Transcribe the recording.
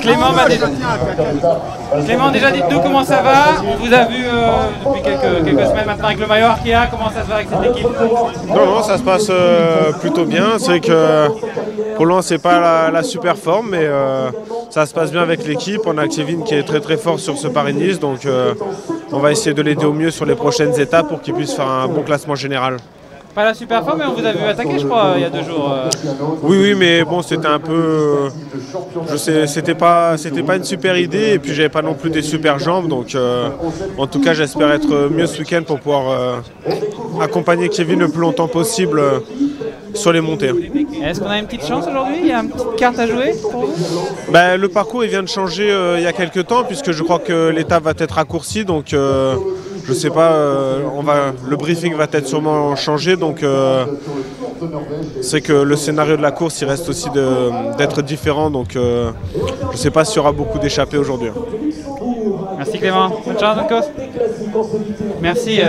Clément, déjà... Clément, déjà dites-nous comment ça va. On vous a vu euh, depuis quelques, quelques, semaines maintenant avec le maillot Arkea. Comment ça se va avec cette équipe? Non, non, ça se passe euh, plutôt bien. C'est que pour l'instant, c'est pas la, super forme, mais euh, ça se passe bien avec l'équipe. On a Kevin qui est très très fort sur ce Paris-Nice, donc on va essayer de l'aider au mieux sur les prochaines étapes pour qu'il puisse faire un bon classement général. Pas la super forme, mais on vous a vu attaquer, je crois, il y a deux jours. Euh. Oui, oui, mais bon, c'était un peu. Je sais, c'était pas, c'était pas une super idée, et puis j'avais pas non plus des super jambes, donc euh, en tout cas, j'espère être mieux ce week-end pour pouvoir euh, accompagner Kevin le plus longtemps possible sur les montées. Est-ce qu'on a une petite chance aujourd'hui? Il y a une petite carte à jouer pour ben, Le parcours il vient de changer il y a quelques temps, puisque je crois que l'étape va être raccourcie, donc je sais pas, euh, on va, le briefing va être sûrement changé, donc euh, c'est que le scénario de la course il reste aussi d'être différent, donc euh, je sais pas s'il y aura beaucoup d'échappées aujourd'hui. Merci Clément, bonne chance Merci.